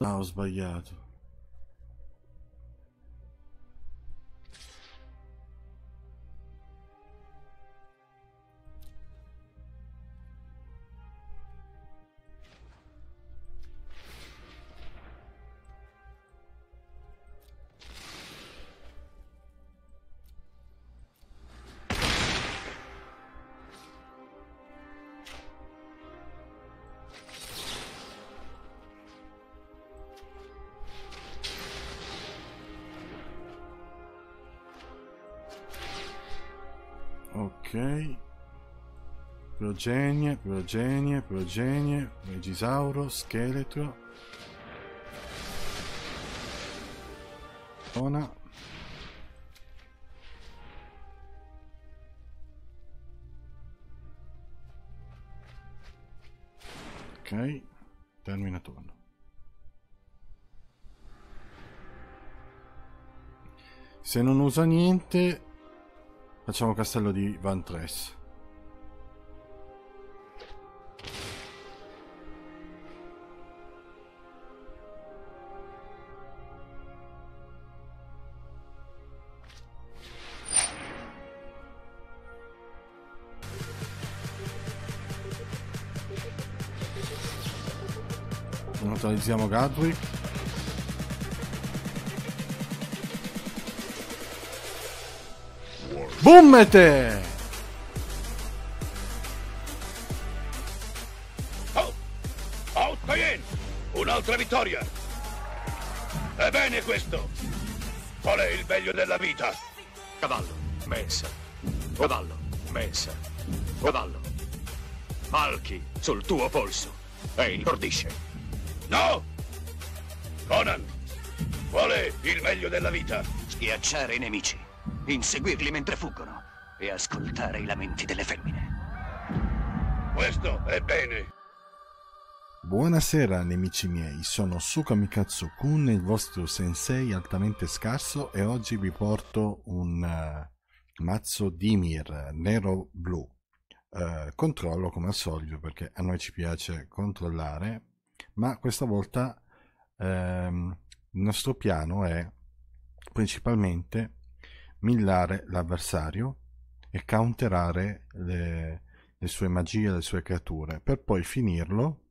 Ah, ho sbagliato. Progenie, progenie, progenie, Regisauro, scheletro. Ona. Ok, termina turno. Se non usa niente, facciamo castello di Van Neutralizziamo Gadwick. Bummete! Oh! Oh, Payen! Un'altra vittoria! È bene questo! Qual è il meglio della vita? Cavallo, messa. Cavallo, messa. Cavallo. Malchi sul tuo polso e incordisce. No! Conan! Qual è il meglio della vita? Schiacciare i nemici, inseguirli mentre fuggono e ascoltare i lamenti delle femmine. Questo è bene! Buonasera nemici miei, sono Sukamikatsu Kun, il vostro sensei altamente scarso e oggi vi porto un uh, mazzo Dimir nero-blu. Uh, controllo come al solito perché a noi ci piace controllare, ma questa volta um, il nostro piano è principalmente millare l'avversario e counterare le, le sue magie, le sue creature, per poi finirlo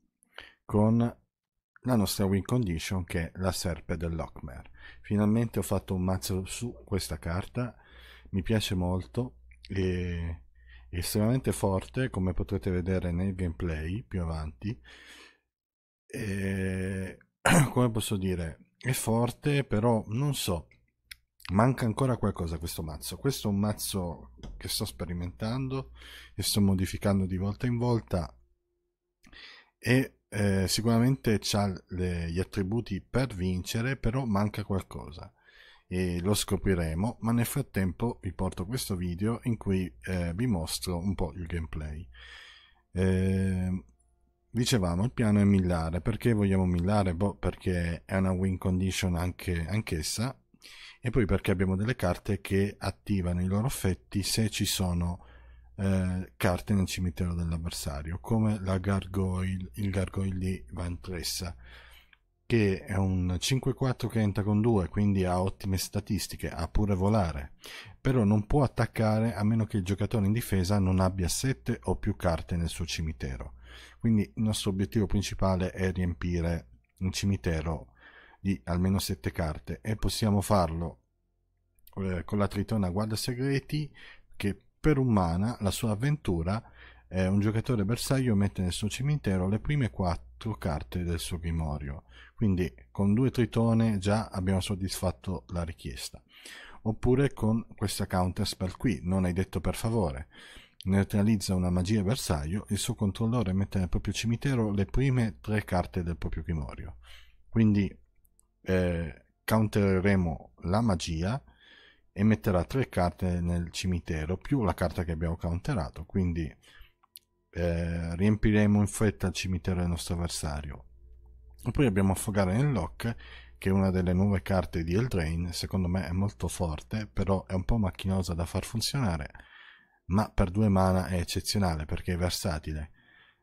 con la nostra win condition che è la serpe dell'Ockmer. Finalmente ho fatto un mazzo su questa carta, mi piace molto e estremamente forte come potrete vedere nel gameplay più avanti. E, come posso dire, è forte però non so, manca ancora qualcosa questo mazzo. Questo è un mazzo che sto sperimentando e sto modificando di volta in volta e eh, sicuramente ha gli attributi per vincere, però manca qualcosa e lo scopriremo, ma nel frattempo vi porto questo video in cui eh, vi mostro un po' il gameplay. Eh, dicevamo, il piano è millare, perché vogliamo millare? Boh, perché è una win condition anche, anch'essa, e poi perché abbiamo delle carte che attivano i loro effetti se ci sono eh, carte nel cimitero dell'avversario, come la Gargoyle, il Gargoyle di Van Tressa, che è un 5-4 che entra con 2, quindi ha ottime statistiche, ha pure volare, però non può attaccare a meno che il giocatore in difesa non abbia 7 o più carte nel suo cimitero. Quindi il nostro obiettivo principale è riempire un cimitero di almeno 7 carte e possiamo farlo eh, con la Tritona Guarda Segreti che per un mana la sua avventura eh, un giocatore bersaglio mette nel suo cimitero le prime quattro carte del suo grimorio. Quindi con due tritone già abbiamo soddisfatto la richiesta. Oppure con questa counter spell qui non hai detto per favore neutralizza una magia bersaglio il suo controllore mette nel proprio cimitero le prime tre carte del proprio grimorio. Quindi eh, countereremo la magia e metterà tre carte nel cimitero più la carta che abbiamo counterato quindi eh, riempiremo in fretta il cimitero del nostro avversario. E poi abbiamo affogare nel lock che è una delle nuove carte di Eldraine secondo me è molto forte però è un po' macchinosa da far funzionare ma per due mana è eccezionale perché è versatile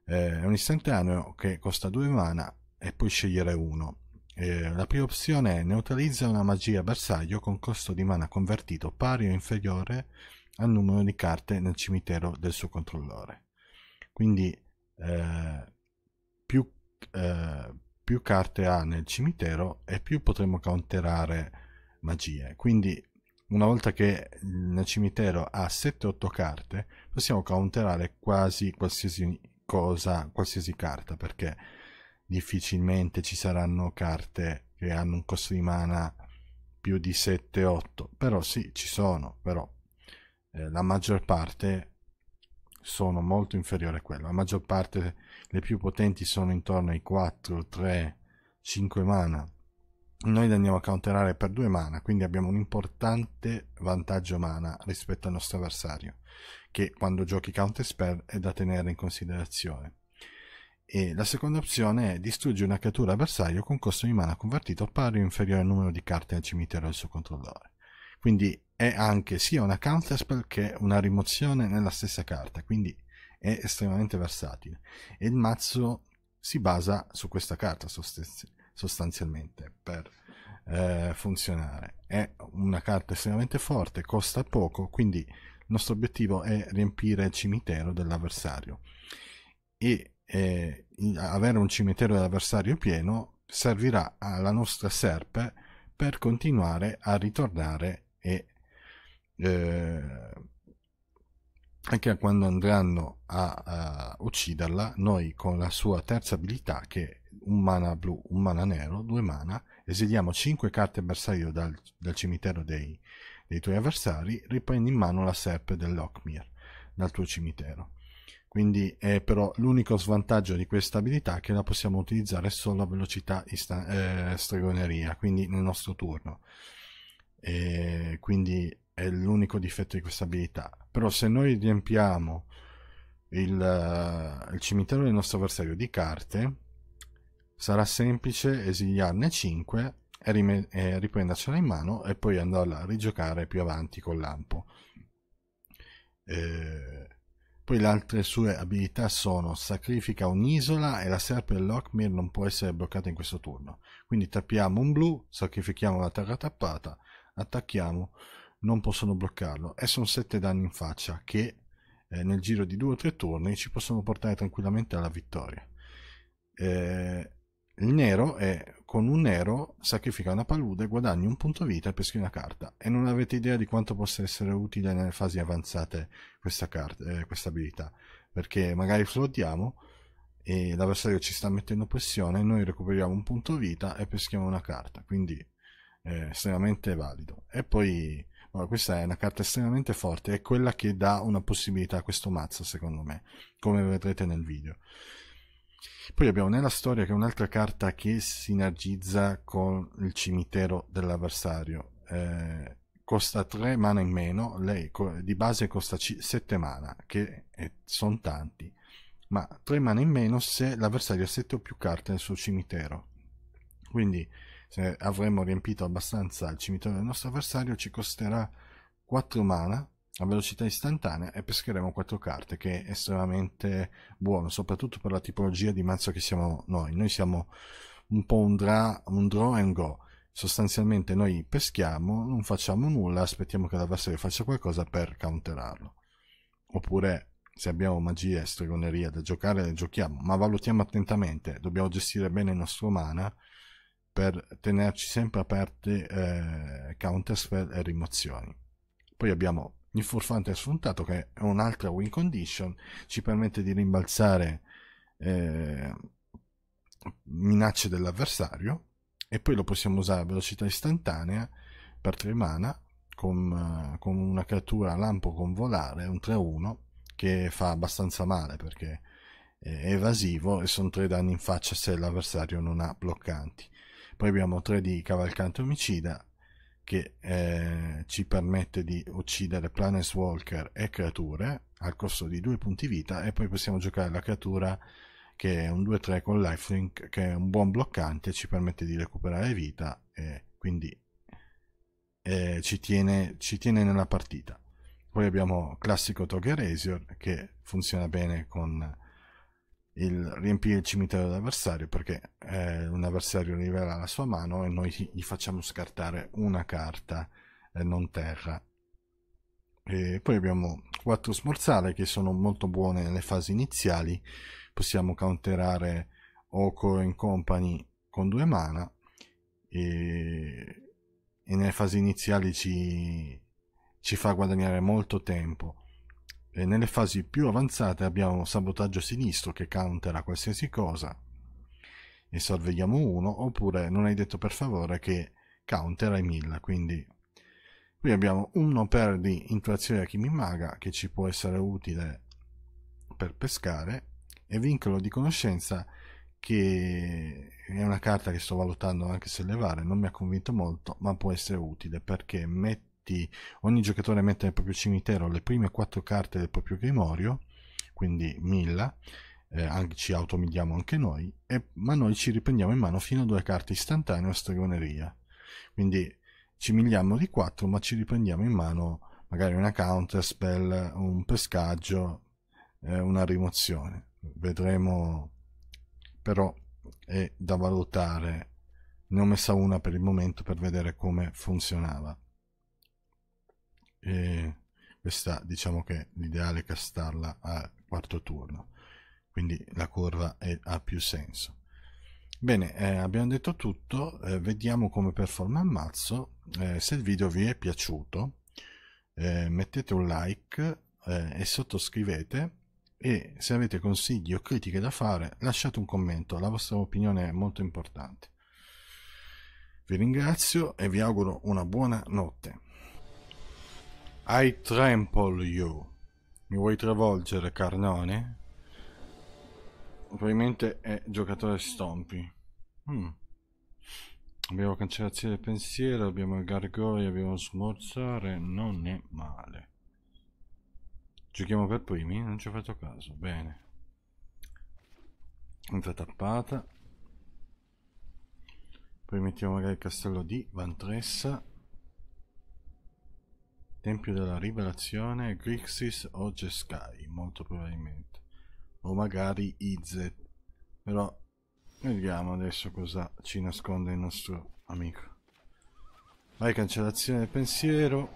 eh, è un istantaneo che costa due mana e puoi scegliere uno Eh, la prima opzione è neutralizza una magia bersaglio con costo di mana convertito pari o inferiore al numero di carte nel cimitero del suo controllore. Quindi eh, più, eh, più carte ha nel cimitero e più potremo counterare magie. Quindi una volta che nel cimitero ha 7-8 carte, possiamo counterare quasi qualsiasi cosa, qualsiasi carta, perché difficilmente ci saranno carte che hanno un costo di mana più di 7-8, però sì, ci sono, però eh, la maggior parte sono molto inferiori a quello. La maggior parte, le più potenti sono intorno ai 4, 3, 5 mana. Noi li andiamo a counterare per 2 mana, quindi abbiamo un importante vantaggio mana rispetto al nostro avversario, che quando giochi counter spell è da tenere in considerazione. E la seconda opzione è distruggi una creatura avversario con costo di mana convertito pari o inferiore al numero di carte nel cimitero del suo controllore. Quindi è anche sia una counterspell che una rimozione nella stessa carta, quindi è estremamente versatile. E il mazzo si basa su questa carta sostanzialmente per eh, funzionare. È una carta estremamente forte, costa poco, quindi il nostro obiettivo è riempire il cimitero dell'avversario. E eh, avere un cimitero dell'avversario pieno servirà alla nostra serpe per continuare a ritornare e eh, anche quando andranno a, a, ucciderla, noi con la sua terza abilità, che è un mana blu, un mana nero, due mana, esiliamo 5 carte avversario dal, dal cimitero dei, dei, tuoi avversari, riprendi in mano la serpe dell'Ockmir dal tuo cimitero. Quindi è però l'unico svantaggio di questa abilità che la possiamo utilizzare solo a velocità istan- eh, stregoneria, quindi nel nostro turno. E quindi è l'unico difetto di questa abilità. Però se noi riempiamo il, uh, il cimitero del nostro avversario di carte, sarà semplice esiliarne 5 e, rime- e riprendercela in mano e poi andarla a rigiocare più avanti con l'ampo. Eh, poi le altre sue abilità sono sacrifica un'isola e la serpe dell'Ockmir non può essere bloccata in questo turno. Quindi tappiamo un blu, sacrifichiamo la terra tappata, attacchiamo non possono bloccarlo. E sono 7 danni in faccia che eh, nel giro di 2 o 3 turni ci possono portare tranquillamente alla vittoria. Eh, il nero è con un nero sacrifica una palude, guadagni un punto vita e peschi una carta. E non avete idea di quanto possa essere utile nelle fasi avanzate questa, carta, eh, questa abilità. Perché magari floodiamo e l'avversario ci sta mettendo pressione noi recuperiamo un punto vita e peschiamo una carta. Quindi è estremamente valido. E poi Allora, questa è una carta estremamente forte, è quella che dà una possibilità a questo mazzo, secondo me, come vedrete nel video. Poi abbiamo nella storia che è un'altra carta che sinergizza con il cimitero dell'avversario. Eh, costa 3 mana in meno, lei di base costa 7 mana, che sono tanti, ma 3 mana in meno se l'avversario ha 7 o più carte nel suo cimitero. Quindi se avremo riempito abbastanza il cimitero del nostro avversario ci costerà 4 mana a velocità istantanea e pescheremo 4 carte che è estremamente buono soprattutto per la tipologia di mazzo che siamo noi. Noi siamo un po' un, dra, un draw and go. Sostanzialmente noi peschiamo non facciamo nulla aspettiamo che l'avversario faccia qualcosa per counterarlo. Oppure se abbiamo magia e stregoneria da giocare le giochiamo ma valutiamo attentamente dobbiamo gestire bene il nostro mana per tenerci sempre aperte eh, counterspell e rimozioni. Poi abbiamo il furfante sfruntato che è un'altra win condition, ci permette di rimbalzare eh, minacce dell'avversario e poi lo possiamo usare a velocità istantanea per 3 mana con, con una creatura lampo con volare, un 3-1 che fa abbastanza male perché è evasivo e sono 3 danni in faccia se l'avversario non ha bloccanti. Poi abbiamo 3 di cavalcante omicida che eh, ci permette di uccidere Planeswalker e creature al costo di 2 punti vita e poi possiamo giocare la creatura che è un 2-3 con lifelink che è un buon bloccante ci permette di recuperare vita e quindi eh, ci, tiene, ci tiene nella partita. Poi abbiamo classico Tog Erasure che funziona bene con il riempire il cimitero dell'avversario perché eh, un avversario rivela la sua mano e noi gli facciamo scartare una carta eh, non terra. E poi abbiamo quattro smorzale che sono molto buone nelle fasi iniziali. Possiamo counterare Oko in company con due mana e, e nelle fasi iniziali ci, ci fa guadagnare molto tempo e nelle fasi più avanzate abbiamo sabotaggio sinistro che countera qualsiasi cosa. E sorvegliamo uno, oppure non hai detto per favore che countera i 1000, quindi qui abbiamo uno per di intuazione a Kimimaga che ci può essere utile per pescare e vincolo di conoscenza che è una carta che sto valutando anche se levare, non mi ha convinto molto, ma può essere utile perché mette metti, ogni giocatore mette nel proprio cimitero le prime quattro carte del proprio grimorio, quindi milla, eh, anche, ci automilliamo anche noi, e, ma noi ci riprendiamo in mano fino a due carte istantanee o stregoneria. Quindi ci miliamo di 4, ma ci riprendiamo in mano magari una counter spell, un pescaggio, eh, una rimozione. Vedremo, però è da valutare. Ne ho messa una per il momento per vedere come funzionava e questa diciamo che l'ideale è castarla al quarto turno. Quindi la curva è, ha più senso. Bene eh, abbiamo detto tutto eh, vediamo come performa il mazzo. Eh, se il video vi è piaciuto eh, mettete un like eh, e sottoscrivete. E se avete consigli o critiche da fare lasciate un commento. La vostra opinione è molto importante. Vi ringrazio e vi auguro una buona notte i trample you. Mi vuoi travolgere, Carnone? Probabilmente è giocatore stompi. Hmm. Abbiamo cancellazione del pensiero, abbiamo il gargoglio, abbiamo smorzare. Non è male. Giochiamo per primi? Non ci ho fatto caso. Bene. Entra tappata. Poi mettiamo magari il castello di Vantressa. Tempio della Rivelazione, Grixis o Jeskai, molto probabilmente. O magari Izet. Però vediamo adesso cosa ci nasconde il nostro amico. Vai, cancellazione del pensiero.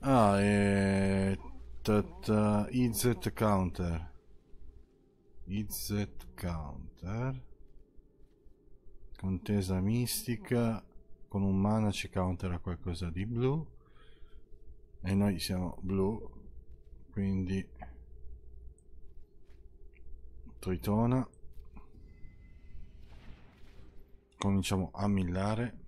Ah, e... Tata, Izet counter. Izet counter. Contesa mistica con un mana ci countera qualcosa di blu. E noi siamo blu quindi tritona. Cominciamo a millare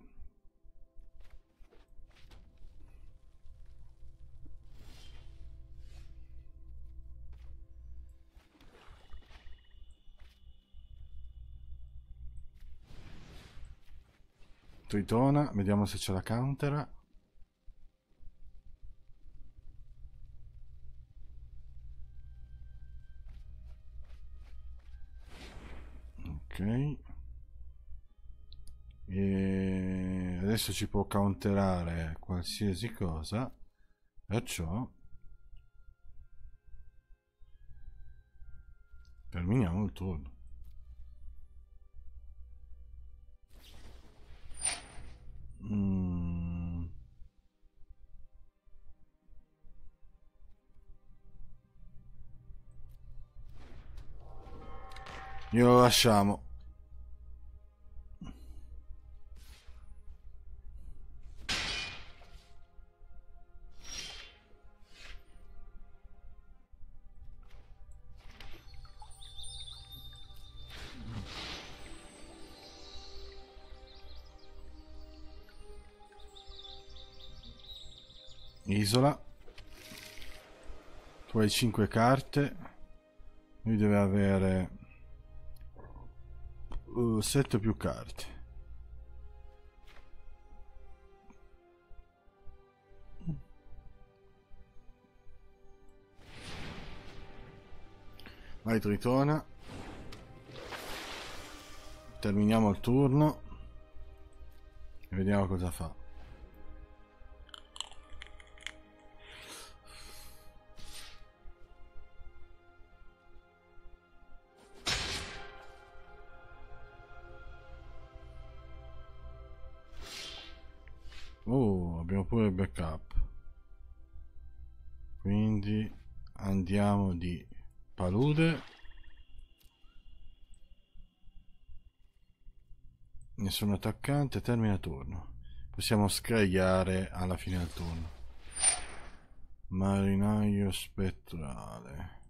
Tritona, vediamo se c'è la counter. Ok. E adesso ci può counterare qualsiasi cosa. Perciò terminiamo il turno. Mm. Glielo lasciamo. Isola tu hai 5 carte. Lui deve avere uh, 7 più carte. Vai Tritona. Terminiamo il turno. E vediamo cosa fa andiamo di palude. Nessun attaccante termina turno. Possiamo scagliare alla fine del turno. Marinaio spettrale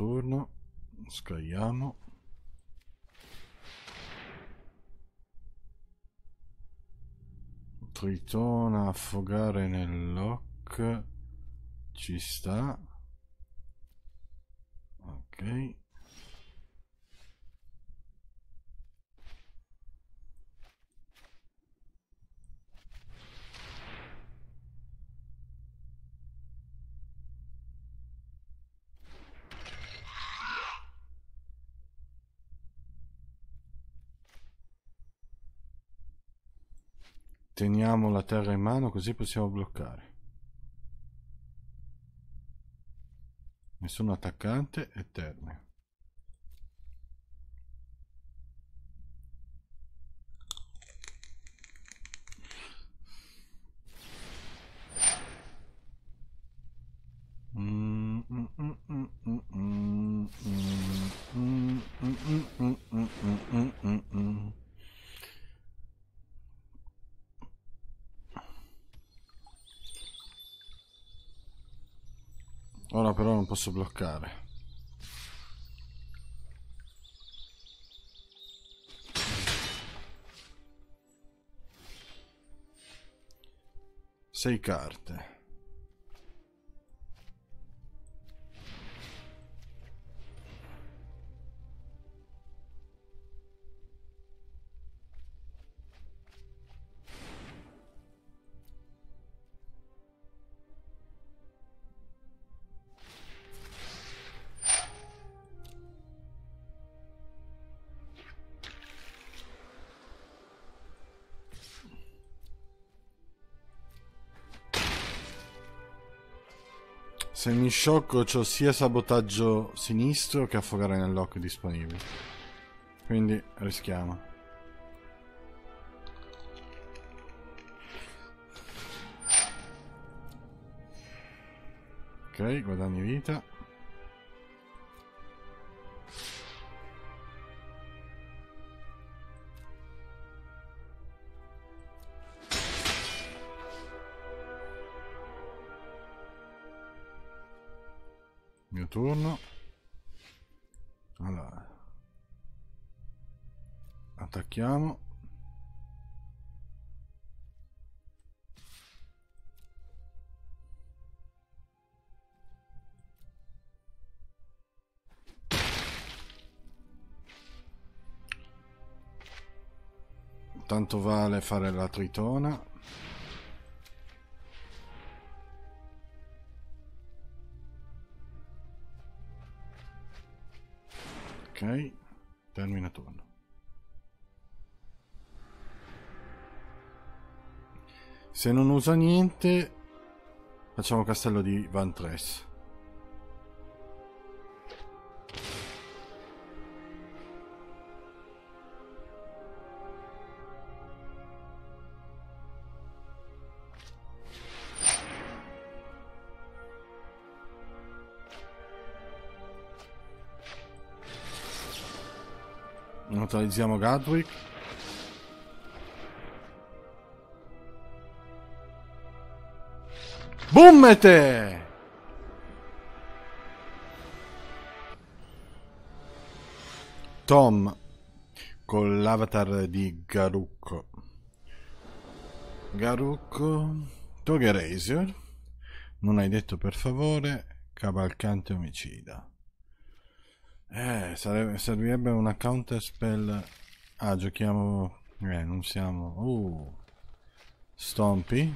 turno scagliamo. Tritona affogare nel lock. Ci sta. Ok Teniamo la terra in mano così possiamo bloccare. Nessun attaccante e termine. Mm, Ora però non posso bloccare. Sei carte. Sciocco c'ho sia sabotaggio sinistro che affogare nel lock disponibile. Quindi rischiamo. Ok, guadagni vita. Turno. Allora. Attacchiamo. Tanto vale fare la tritona Ok, termina turno. Se non usa niente, facciamo castello di Van Neutralizziamo Gadwick. Bummete! Tom con l'avatar di Garuk. Garuk Togeraser. Non hai detto per favore cavalcante omicida. Eh, sarebbe, servirebbe una counter spell. Ah, giochiamo. Eh, non siamo. Uh. Stompy.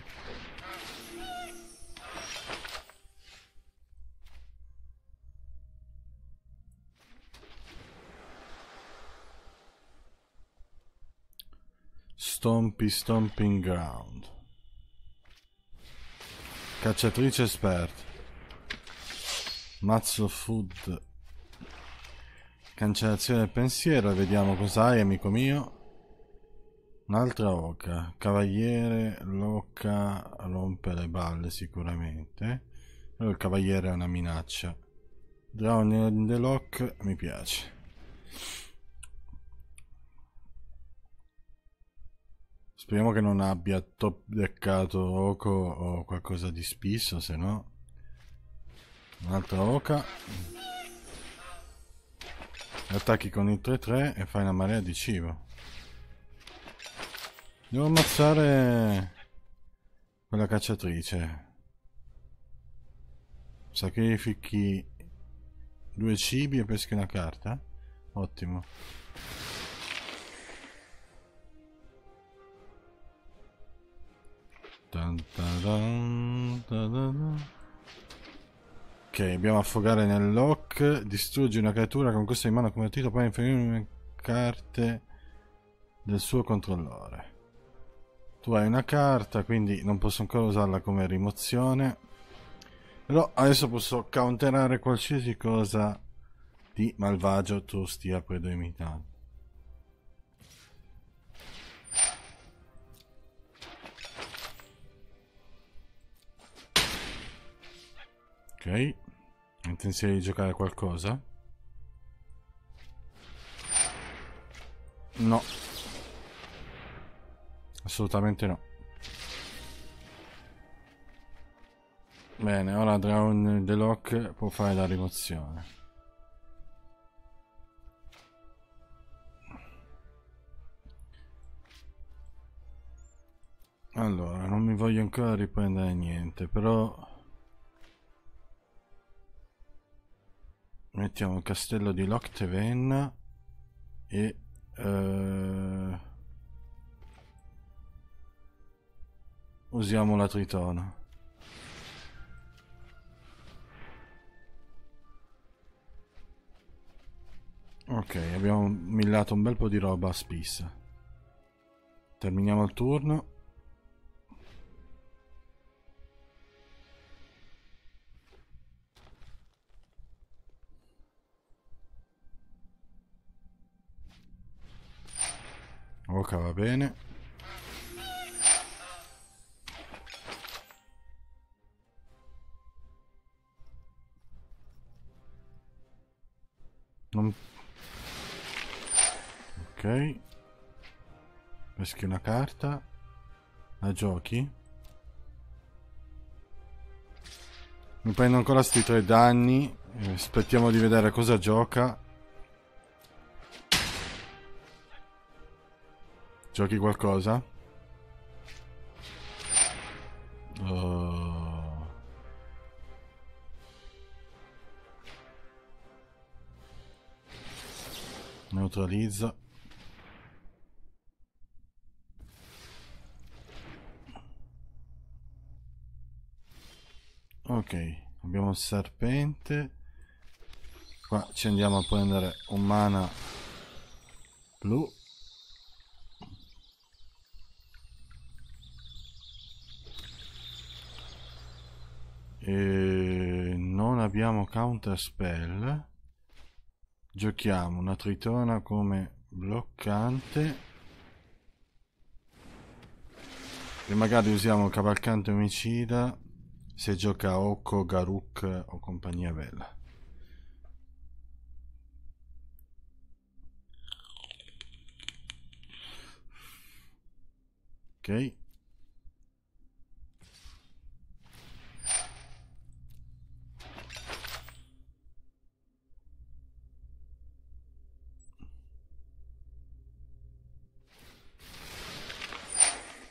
Stompy Stomping Ground. Cacciatrice esperta. Mazzo food. Cancellazione del pensiero. Vediamo cos'hai, amico mio. Un'altra oca. Cavaliere, l'oca rompe le balle sicuramente. Però il cavaliere è una minaccia. Drown in the lock mi piace. Speriamo che non abbia top deccato Oco o qualcosa di spisso, se no... Un'altra Oca. Attacchi con il 3-3 e fai una marea di cibo. Devo ammazzare quella cacciatrice. Sacrifichi due cibi e peschi una carta? Ottimo. Dun dun dun ok, dobbiamo affogare nel lock. Distruggi una creatura con questa in mano convertito, poi inferire carte del suo controllore. Tu hai una carta, quindi non posso ancora usarla come rimozione. Però adesso posso counterare qualsiasi cosa di malvagio tu stia predominando. Ok. Intenzione di giocare qualcosa? No. Assolutamente no. Bene, ora Drown the Lock può fare la rimozione. Allora, non mi voglio ancora riprendere niente, però mettiamo il castello di Lochteven e uh, usiamo la tritona. Ok abbiamo millato un bel po' di roba a spissa. Terminiamo il turno Ok, va bene. Non... Ok. Peschi una carta. La giochi. Mi prendo ancora sti tre danni. Aspettiamo di vedere cosa gioca. Giochi qualcosa? Oh. Neutralizza. Ok, abbiamo il serpente. Qua ci andiamo a prendere un mana blu. E non abbiamo counter spell. Giochiamo una tritona come bloccante. E magari usiamo cavalcante omicida se gioca Oko, Garuk o compagnia bella. Ok.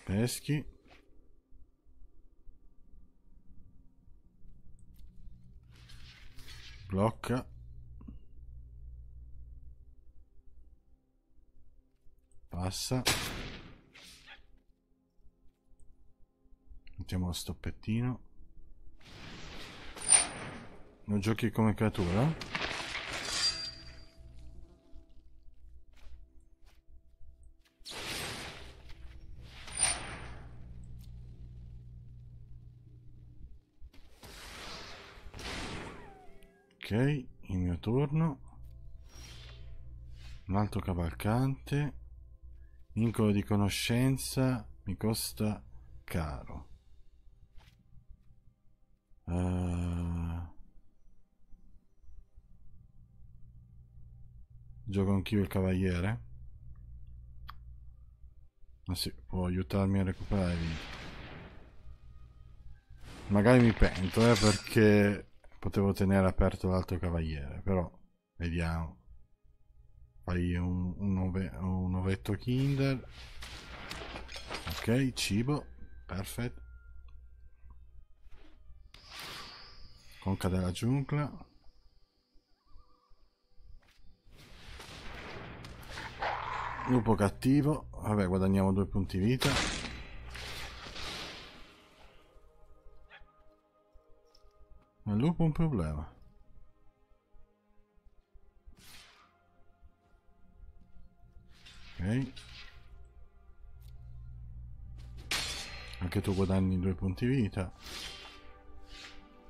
Peschi. Blocca. Passa. Mettiamo lo stoppettino. Non giochi come creatura? Il mio turno. Un altro cavalcante. Vincolo di conoscenza mi costa caro. Uh... Gioco anch'io il cavaliere? Ma sì, può aiutarmi a recuperare. Magari mi pento, eh, perché potevo tenere aperto l'altro cavaliere, però vediamo. Fai un, un, ove, un ovetto Kinder. Ok, cibo. Perfetto. Conca della giungla. Lupo cattivo. Vabbè, guadagniamo due punti vita. Il lupo è un problema. Ok. Anche tu guadagni due punti vita.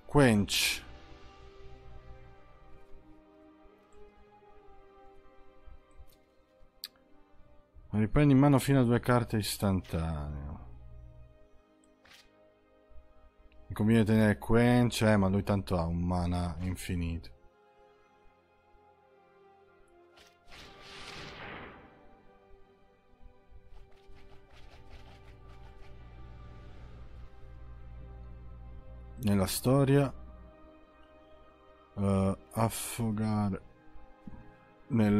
Quench. Riprendi in mano fino a due carte istantaneo. Conviene tenere Quench, eh, ma lui tanto ha un mana infinito. Nella storia uh, affogare nel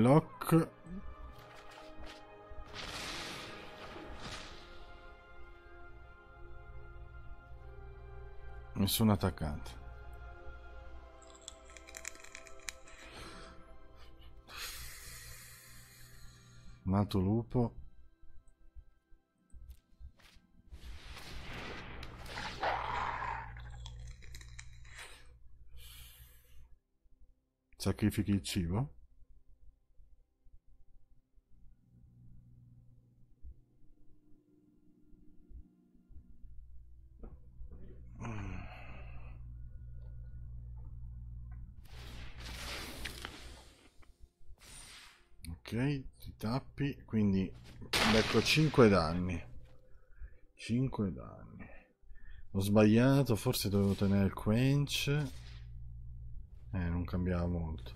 Nessun attaccante. Un altro lupo. Sacrifichi il cibo? Ecco 5 danni. 5 danni. Ho sbagliato, forse dovevo tenere il quench. Eh, non cambiava molto.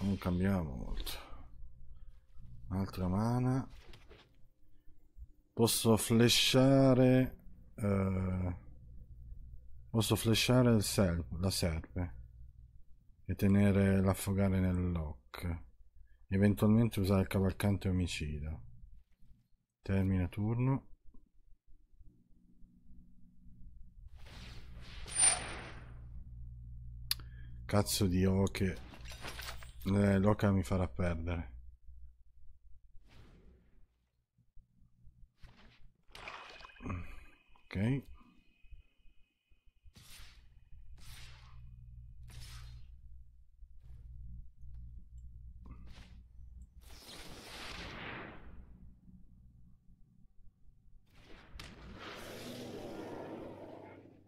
Non cambiava molto. Altra mana. Posso flashare... Uh, posso flashare serp la serpe e tenere l'affogare nel lock. Eventualmente usare il cavalcante omicida. Termina turno. Cazzo di oche. Eh, L'oca mi farà perdere. Ok.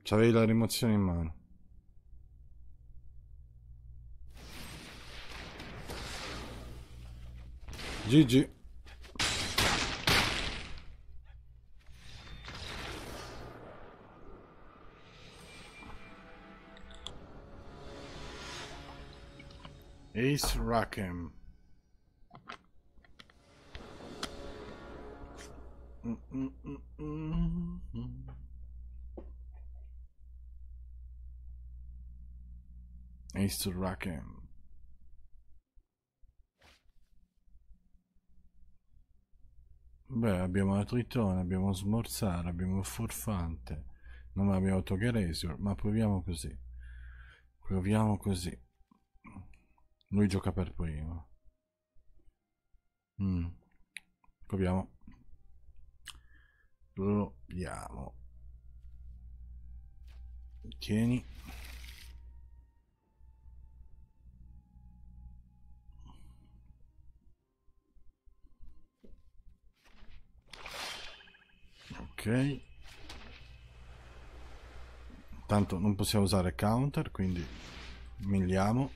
C'avevi la rimozione in mano. GG. Ace Rackham. Mm -mm -mm, mm, mm. Ace Rackham. Beh, abbiamo la Tritone, abbiamo Smorzare, abbiamo il Furfante, non abbiamo Togeresor, ma proviamo così. Proviamo così. Lui gioca per primo. Mm. Proviamo. Proviamo. Tieni. Ok. Tanto non possiamo usare counter quindi miliamo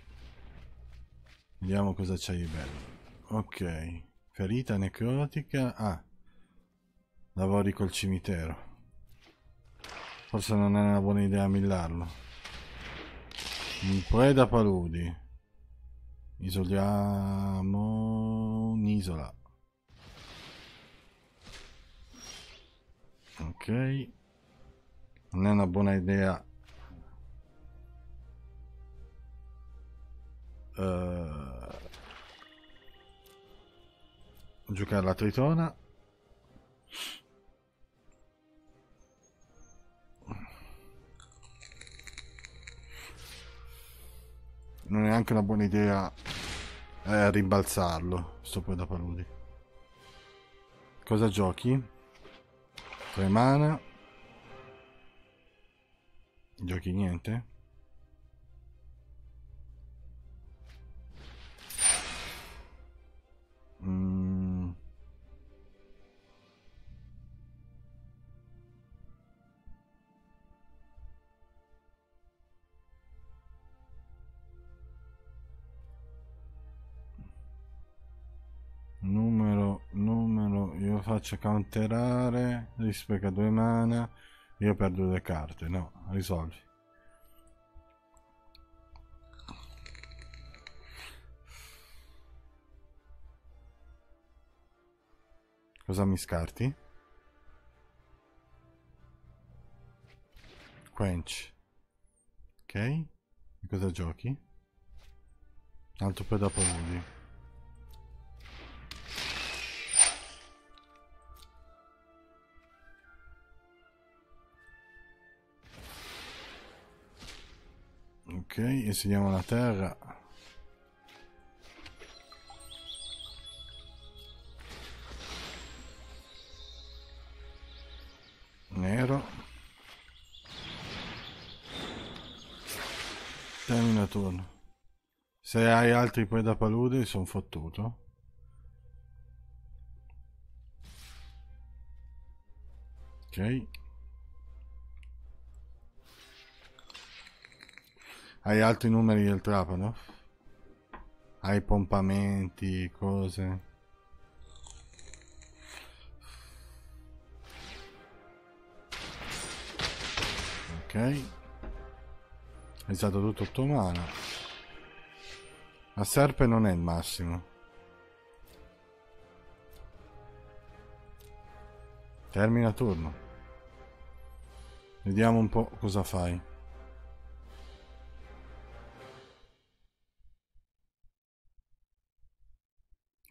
vediamo cosa c'è di bello. Ok. Ferita necrotica. Ah. Lavori col cimitero. Forse non è una buona idea millarlo. Un preda paludi. Isoliamo un'isola ok. Non è una buona idea uh, giocare la tritona. Non è anche una buona idea eh, rimbalzarlo sto poi da paludi cosa giochi? 3 mana giochi niente? Mm. Faccio counterare, rispecca due mana, io perdo due carte, no, risolvi. Cosa mi scarti? Quench. Ok. Cosa giochi? Altro per dopo lui. Ok, insegniamo la terra. Nero. Termina turno. Se hai altri poi da palude sono fottuto. Ok. Hai altri numeri del trapano? Hai pompamenti, cose. Ok. Hai usato tutto il tuo mana. La serpe non è il massimo. Termina turno. Vediamo un po' cosa fai.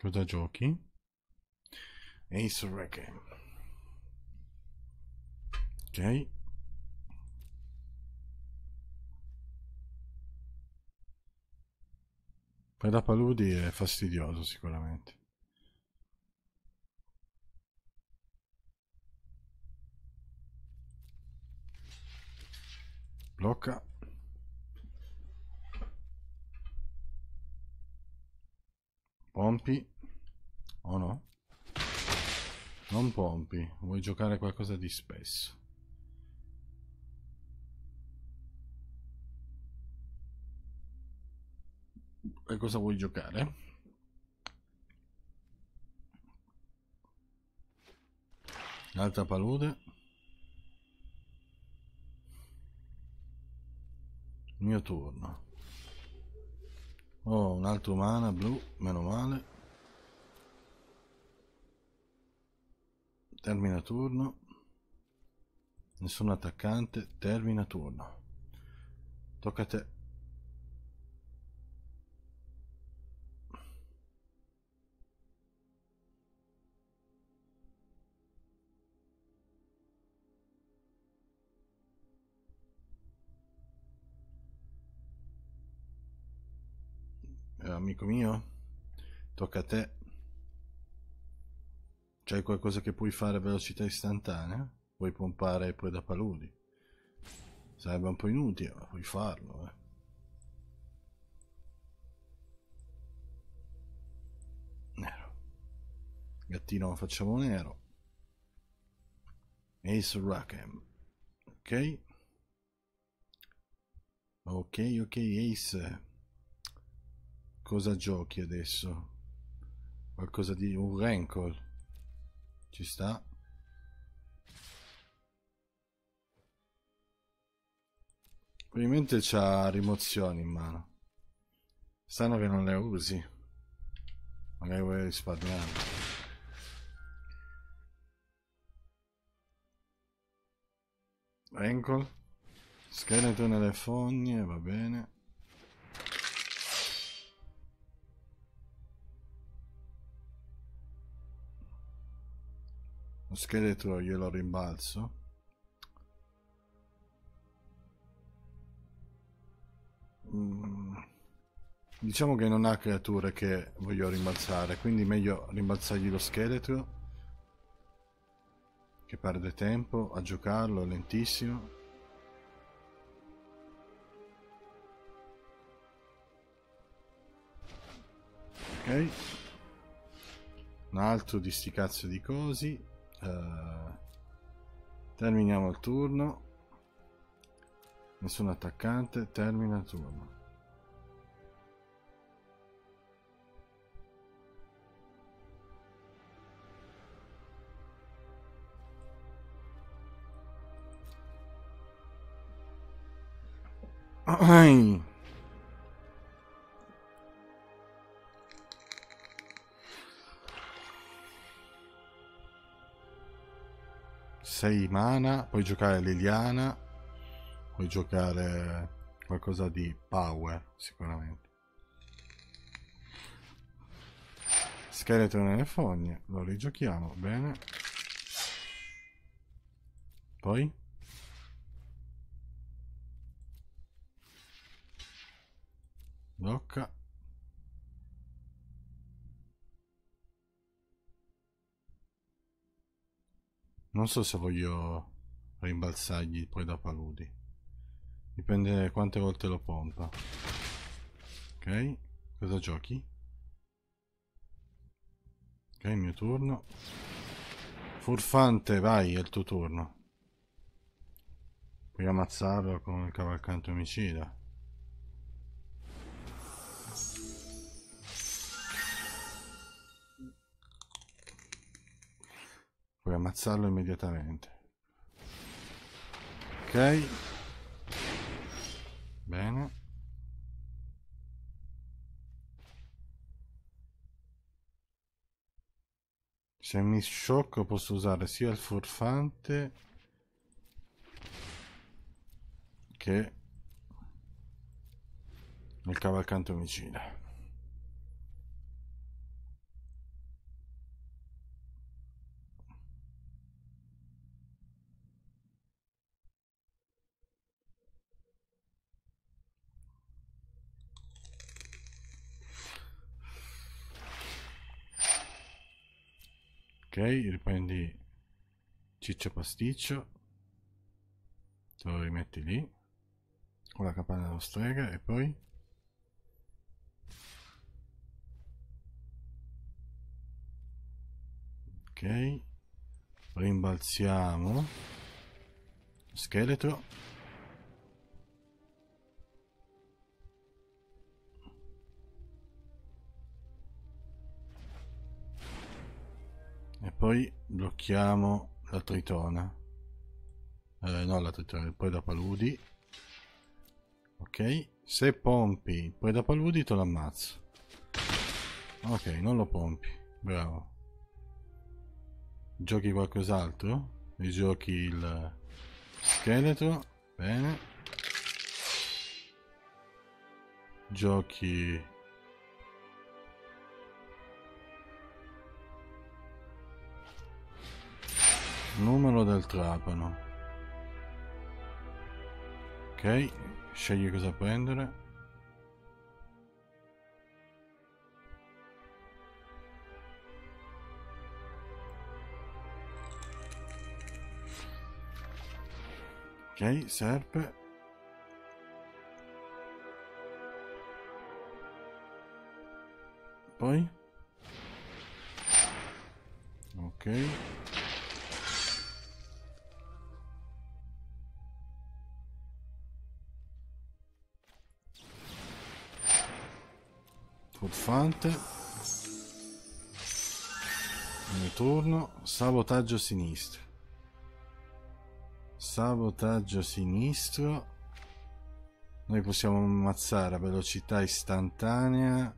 Cosa giochi? Ace Requiem. Ok. Per la paludi è fastidioso sicuramente. Blocca. Pompi. O no? Non pompi. Vuoi giocare qualcosa di spesso. E cosa vuoi giocare? Altra palude. Mio turno. Oh, un altro mana blu, meno male. Termina turno. Nessun attaccante, termina turno. Tocca a te. Eh, amico mio, tocca a te. C'hai qualcosa che puoi fare a velocità istantanea? Puoi pompare poi da paludi. Sarebbe un po' inutile, ma puoi farlo, eh. Gattino facciamo nero. Ace Rackham. Ok. Ok, ok, Ace. Cosa giochi adesso? Qualcosa di... un Rankle. Ci sta. Probabilmente c'ha rimozioni in mano. Stanno che non le usi. Magari vuoi risparmiare. Rankle. Scheletro nelle fogne, va bene. Lo scheletro glielo rimbalzo. Mm. Diciamo che non ha creature che voglio rimbalzare, quindi meglio rimbalzargli lo scheletro. Che perde tempo a giocarlo, lentissimo. Ok. Un altro di sti cazzo di cosi. Uh, terminiamo il turno. Nessun attaccante, termina il turno. Ai. 6 mana, puoi giocare Liliana, puoi giocare qualcosa di power sicuramente. Scheletro nelle fogne, lo rigiochiamo, bene. Poi? Blocca. Non so se voglio rimbalzargli poi da paludi. Dipende quante volte lo pompa. Ok, cosa giochi? Ok, il mio turno. Furfante, vai, è il tuo turno. Puoi ammazzarlo con il cavalcante omicida. Puoi ammazzarlo immediatamente. Ok. Bene. Se mi sciocco posso usare sia il furfante che il cavalcante omicida. Ok riprendi ciccio pasticcio. Te lo rimetti lì con la capanna dello strega e poi? Ok rimbalziamo. Scheletro e poi blocchiamo la tritona. Eh, no la tritona poi da paludi ok. Se pompi poi da paludi te lo ammazzo. Ok non lo pompi. Bravo. Giochi qualcos'altro? Mi giochi il scheletro? Bene. Giochi Numero del trapano. Ok, scegli cosa prendere. Ok, serpe. Poi? Ok. Furfante. Mio turno. Sabotaggio sinistro. Sabotaggio sinistro. Noi possiamo ammazzare a velocità istantanea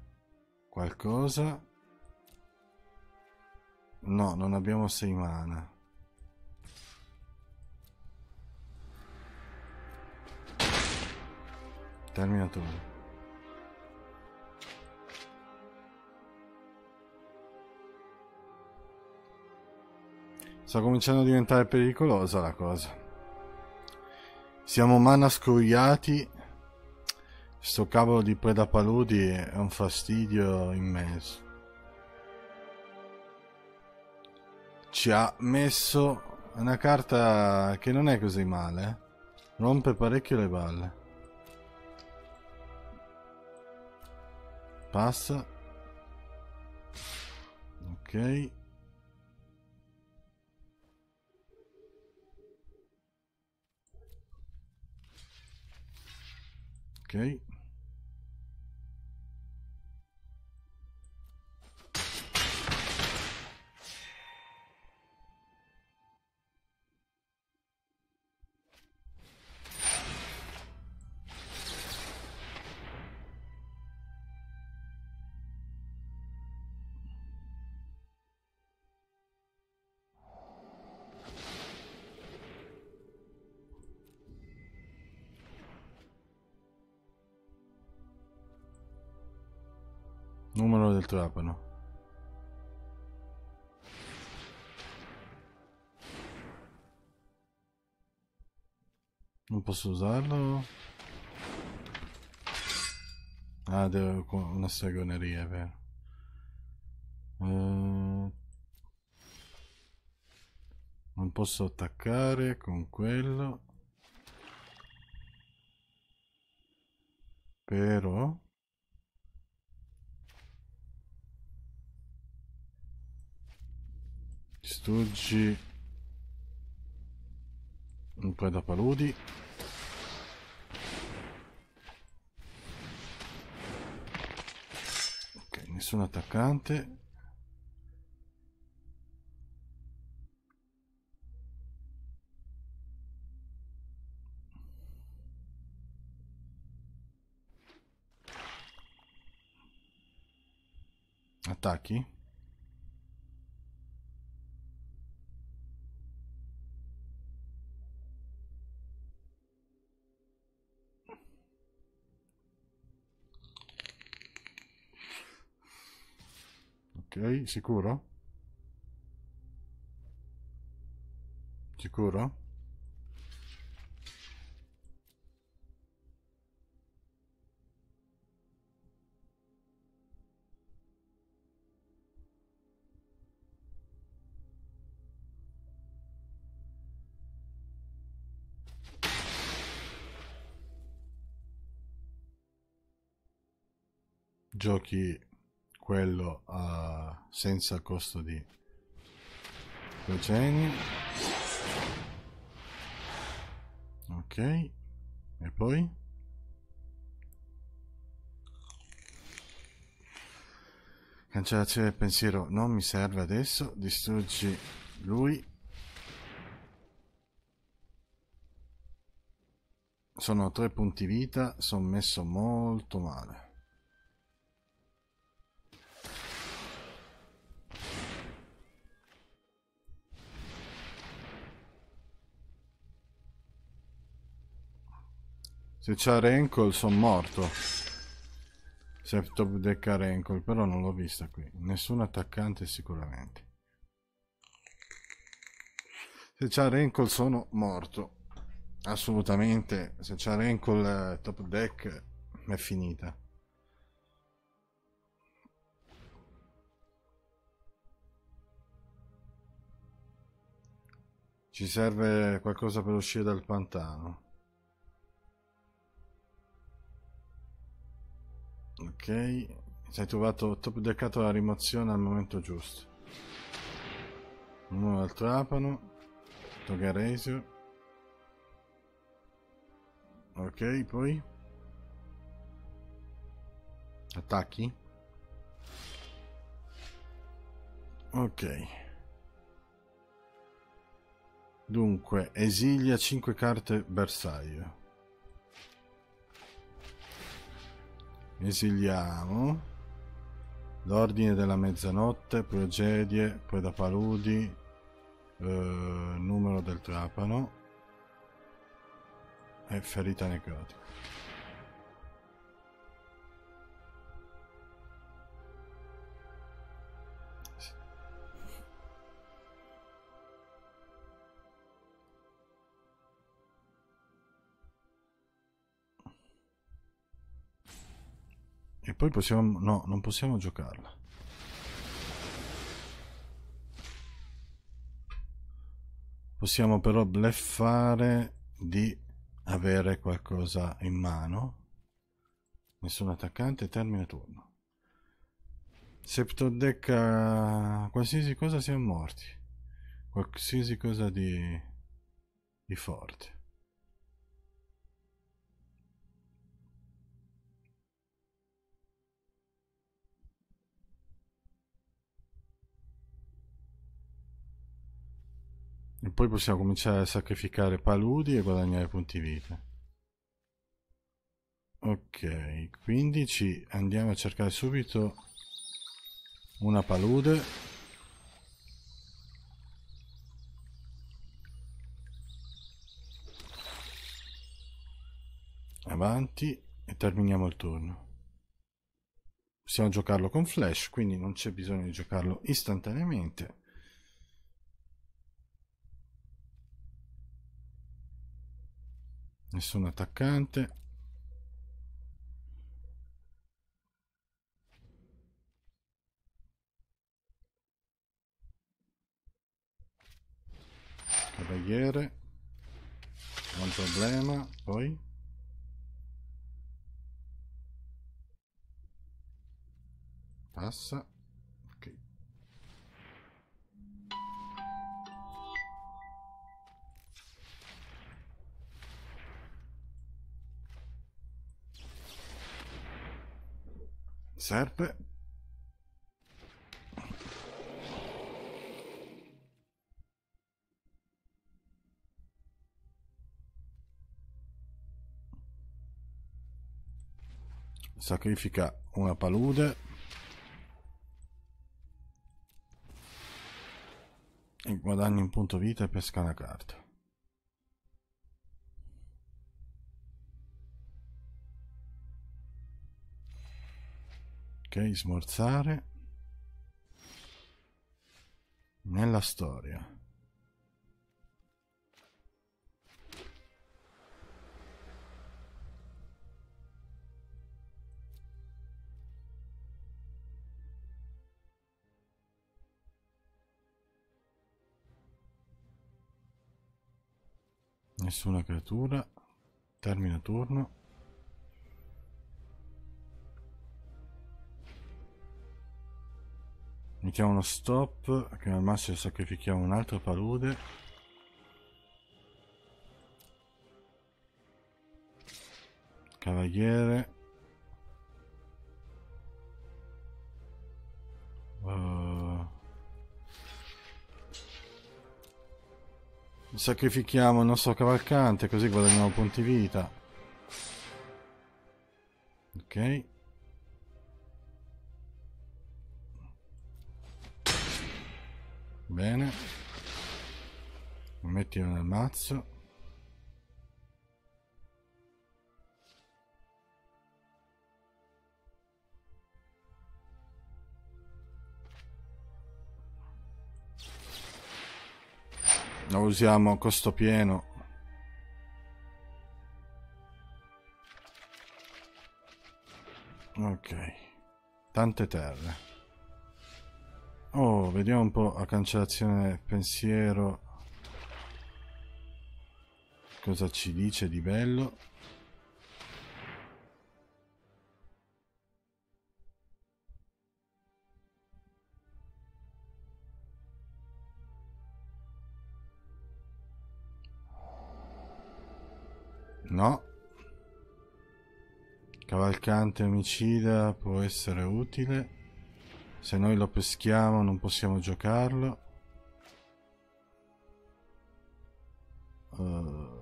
qualcosa. No, non abbiamo 6 mana. Terminatore. Sta cominciando a diventare pericolosa la cosa. Siamo mana scrogliati. Sto cavolo di predapaludi è un fastidio immenso. Ci ha messo una carta che non è così male. eh. Rompe parecchio le balle. Passa. Ok. Ok. Del trapano. Non posso usarlo? Ah, devo una stregoneria, vero. Eh, non posso attaccare con quello. Però... Distruggi un predapaludi. Ok, nessun attaccante. Attacchi? Sicuro? Sicuro? Giochi quello a senza costo di progenie ok e poi? Cancellazione del pensiero non mi serve adesso distruggi lui. Sono tre punti vita sono messo molto male Se c'ha Rankle sono morto. Se top decca Rankle, però non l'ho vista qui. Nessun attaccante sicuramente. Se c'ha Rankle sono morto. Assolutamente. Se c'ha Rankle eh, top deck è finita. Ci serve qualcosa per uscire dal pantano. Ok, sei trovato top deccato la rimozione al momento giusto. Uno al trapano, Togaresio. Ok, poi? Attacchi? Ok. Dunque, esilia 5 carte bersaglio. Esiliamo. L'ordine della mezzanotte, progedie, poi da paludi, eh, numero del trapano e ferita necrotica. Poi possiamo... No, non possiamo giocarla. Possiamo però bleffare di avere qualcosa in mano. Nessun attaccante, termina turno. Septodecca... Qualsiasi cosa siamo morti. Qualsiasi cosa di... di forte. E poi possiamo cominciare a sacrificare paludi e guadagnare punti vita. Ok, quindi ci andiamo a cercare subito una palude. Avanti e terminiamo il turno. Possiamo giocarlo con flash, quindi non c'è bisogno di giocarlo istantaneamente. Nessun attaccante. Cavaliere non problema poi. Passa serpe. Sacrifica una palude. E guadagni un punto vita e pesca una carta smorzare nella storia. Nessuna creatura termina turno mettiamo uno stop che al massimo sacrifichiamo un altro palude. Cavaliere. Uh, sacrifichiamo il nostro cavalcante così guadagniamo punti vita. Ok Bene. Lo mettilo nel mazzo. Lo usiamo a costo pieno. Ok. Tante terre. Oh, vediamo un po' a cancellazione pensiero. Cosa ci dice di bello? No. Cavalcante omicida può essere utile. Se noi lo peschiamo non possiamo giocarlo. Uh,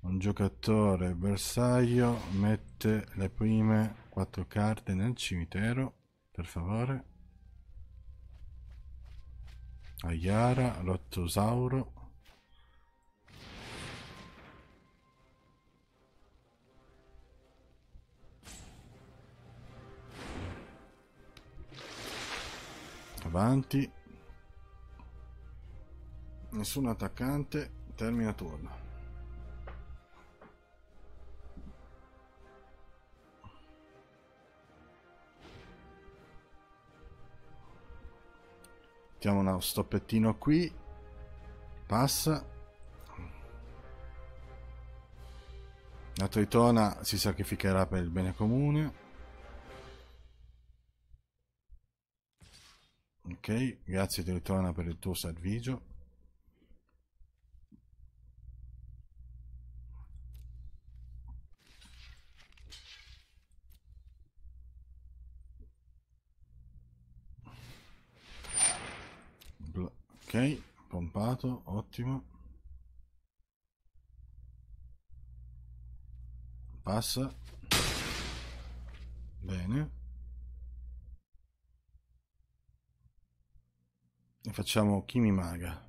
un giocatore bersaglio mette le prime quattro carte nel cimitero, per favore. Ayara, Rottosauro. Avanti. Nessun attaccante, termina turno. Mettiamo uno stoppettino qui. Passa. La Tritona si sacrificherà per il bene comune. Ok, grazie Tritona per il tuo servigio. ok pompato ottimo. Passa. Bene e facciamo Kimi Maga.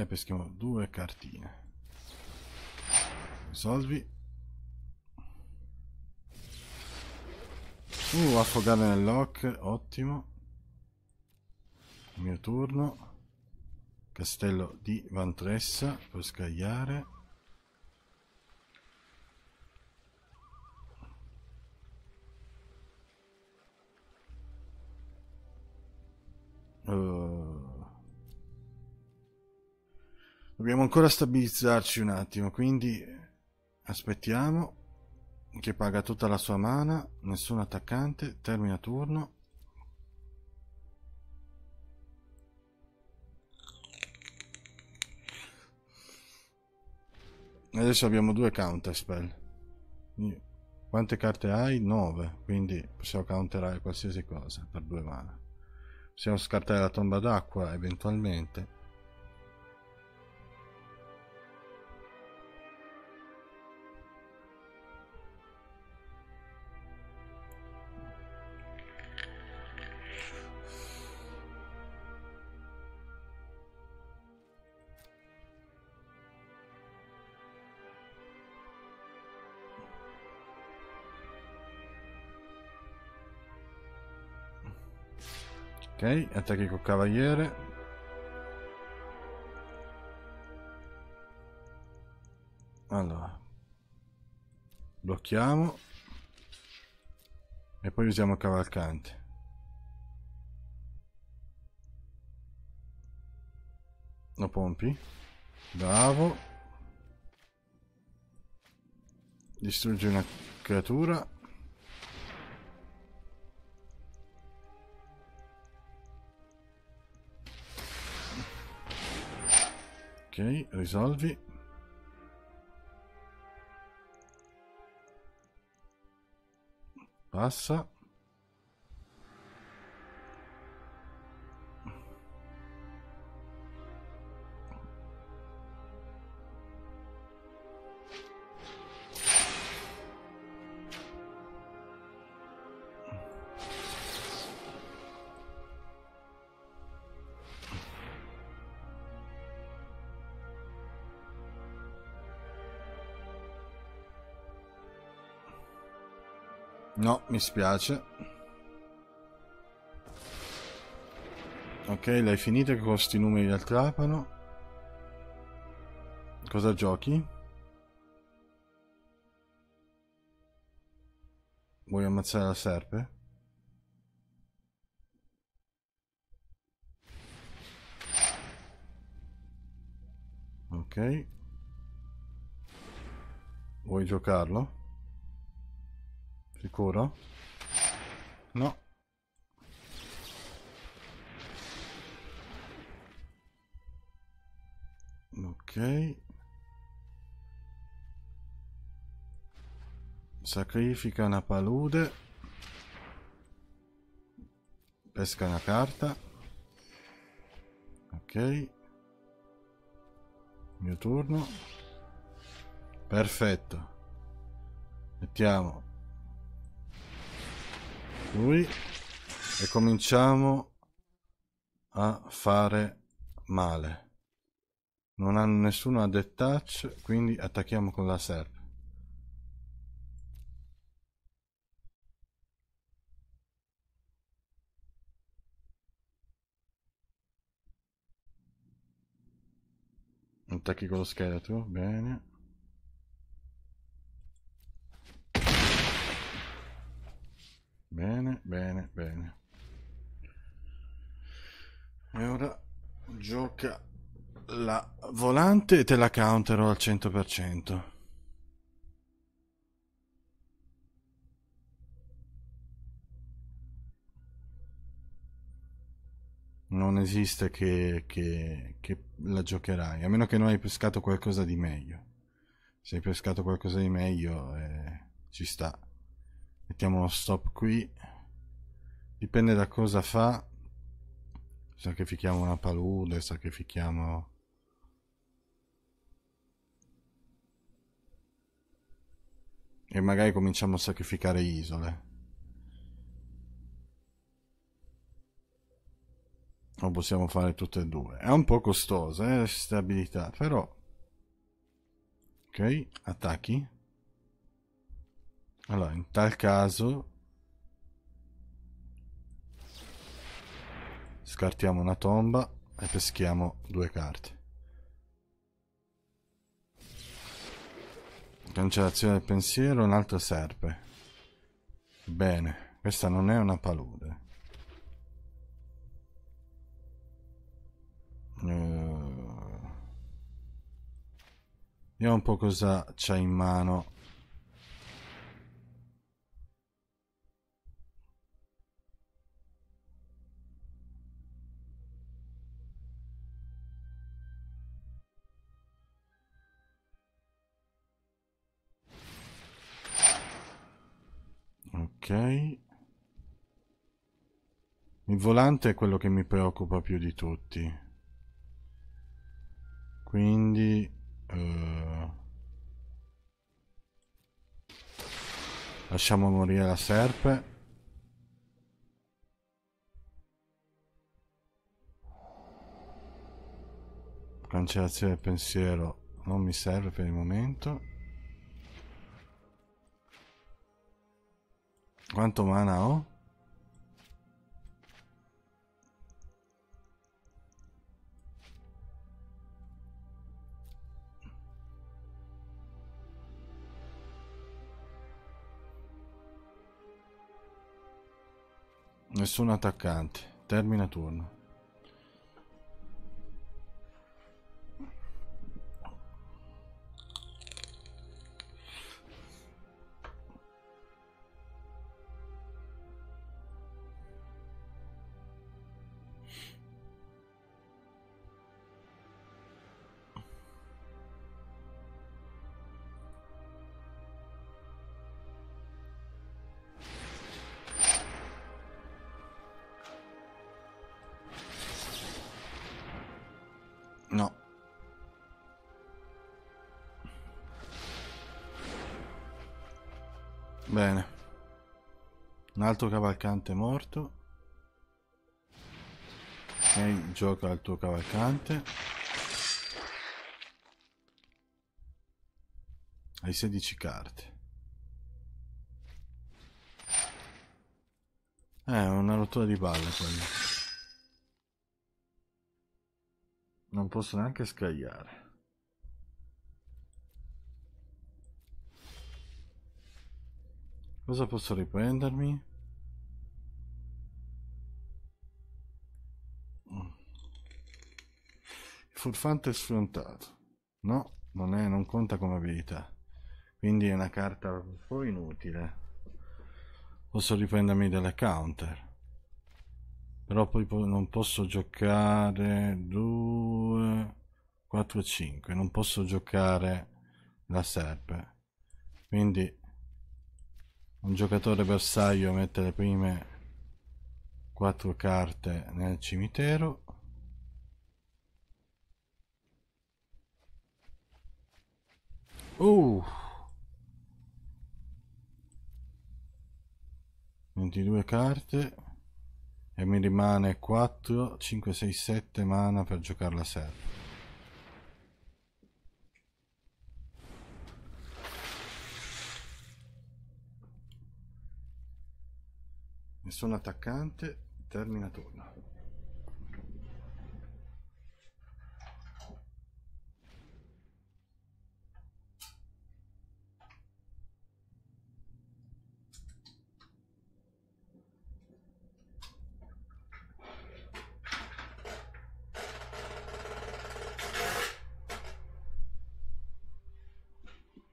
E peschiamo due cartine. Risolvi. Uh affogare nel lock ottimo. Mio turno. Castello di Vantressa per scagliare uh. dobbiamo ancora stabilizzarci un attimo quindi aspettiamo che paga tutta la sua mana nessun attaccante termina turno Adesso abbiamo due counter spell. Quante carte hai? 9. Quindi possiamo counterare qualsiasi cosa per due mana. Possiamo scartare la tomba d'acqua eventualmente. Attacchi col cavaliere. Allora. Blocchiamo. E poi usiamo cavalcante. Lo pompi. Bravo. Distruggi una creatura. Ok risolvi. Passa mi spiace. Ok, l'hai finita con questi numeri al trapano. Cosa giochi? Vuoi ammazzare la serpe? Ok. Vuoi giocarlo? Sicuro? No. Ok. sacrifica una palude pesca una carta ok mio turno perfetto mettiamo lui e cominciamo a fare male. Non hanno nessuno a detach quindi attacchiamo con la serp. Attacchi con lo scheletro bene bene bene bene e ora gioca la volante e te la countero al 100%. Non esiste che, che, che, la giocherai, a meno che non hai pescato qualcosa di meglio. Se hai pescato qualcosa di meglio, eh, ci sta. Mettiamo uno stop qui. Dipende da cosa fa. Sacrifichiamo una palude, sacrifichiamo E magari cominciamo a sacrificare isole. O possiamo fare tutte e due. È un po' costosa, eh, stabilità, però... Ok, attacchi. Allora, in tal caso... Scartiamo una tomba e peschiamo due carte. Cancellazione del pensiero, un altro serpe. Bene, questa non è una palude. Uh, vediamo un po' cosa c'ha in mano. Ok. Il volante è quello che mi preoccupa più di tutti. Quindi... Uh, lasciamo morire la serpe. Cancellazione del pensiero non mi serve per il momento. Quanto mana ho? Nessun attaccante. Termina turno. Bene. Un altro cavalcante morto. Ok, gioca al tuo cavalcante. Hai 16 carte. Eh, una rottura di balle quella. Non posso neanche scagliare. Cosa posso riprendermi? Il furfante è sfrontato. No, non, è, non conta come abilità. Quindi è una carta un po' inutile. Posso riprendermi delle counter. Però poi non posso giocare 2, 4, 5. Non posso giocare la serpe. Quindi un giocatore bersaglio mette le prime quattro carte nel cimitero. Uh. 22 carte. E mi rimane 4 5 6 7 mana per giocare la serva Nessun attaccante, termina turno.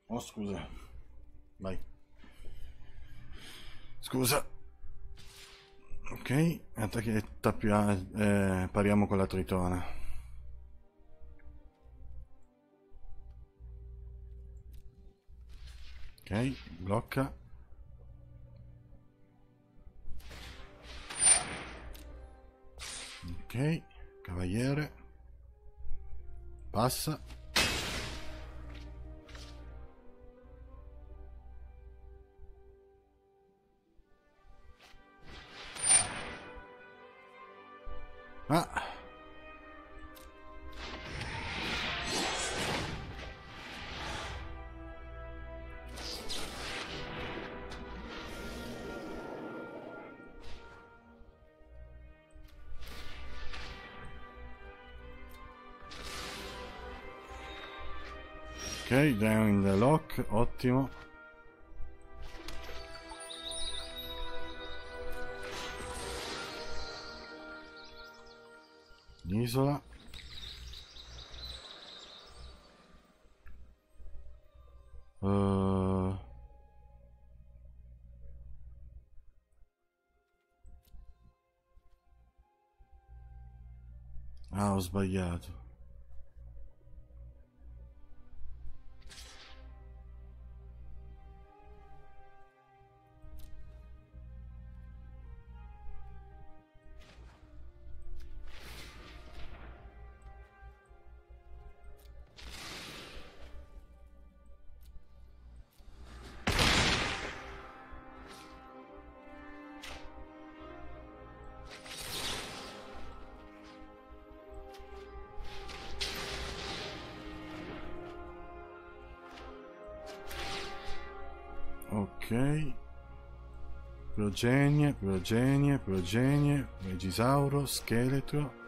Oh scusa, vai. Scusa. Ok, attacchetta più a, eh, pariamo con la tritona. Ok, blocca. Ok, cavaliere. Passa. Ah. Ok, down in the lock, ottimo. Isola. Uh... Ah, ho sbagliato. Ok. Progenie, progenie, progenie, Regisauro, scheletro.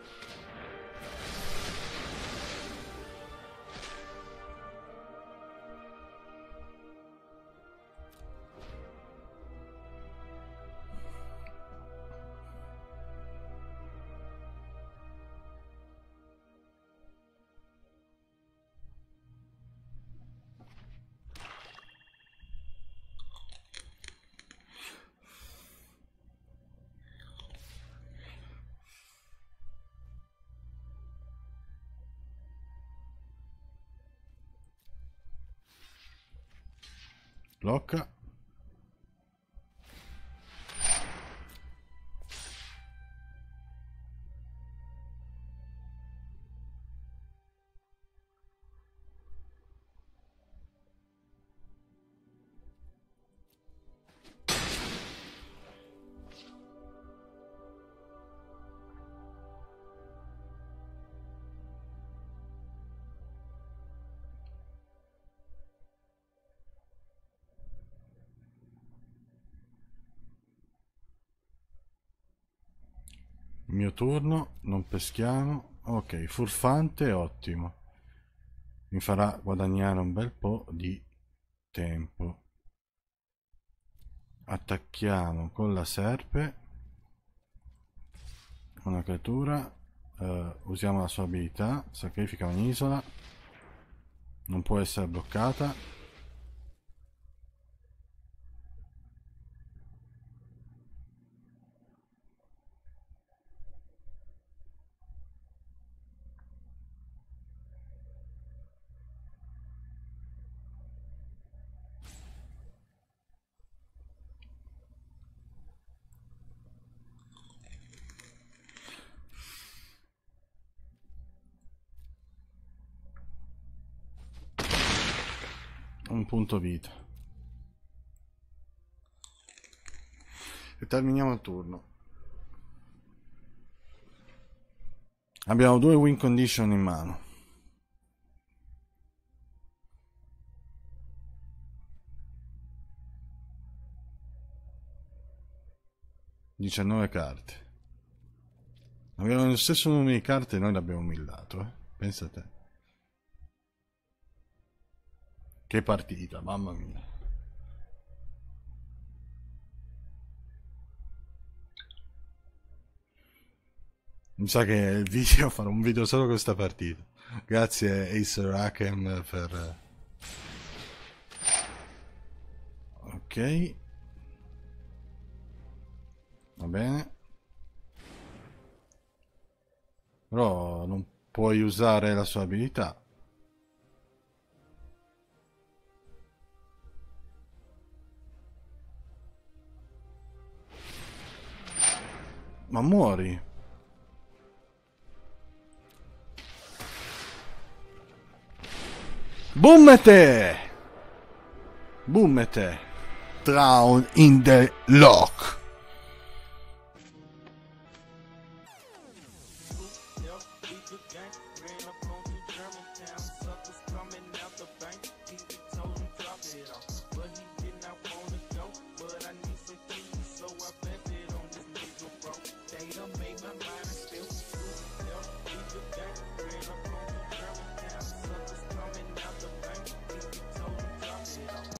Turno, non peschiamo. Ok, furfante, ottimo. Mi farà guadagnare un bel po' di tempo. Attacchiamo con la serpe. Una creatura. Uh, usiamo la sua abilità. Sacrifica un'isola. Non può essere bloccata. Un punto vita. E terminiamo il turno. Abbiamo due win condition in mano. Diciannove carte. Avevano lo stesso numero di carte e noi l'abbiamo millato, eh? Pensa a te. Che partita, mamma mia. Mi sa che il video farò un video solo con questa partita. Grazie Acer Rakem per... Ok. Va bene. Però non puoi usare la sua abilità. Ma muori. Bummete! Bummete! Drown in the lock.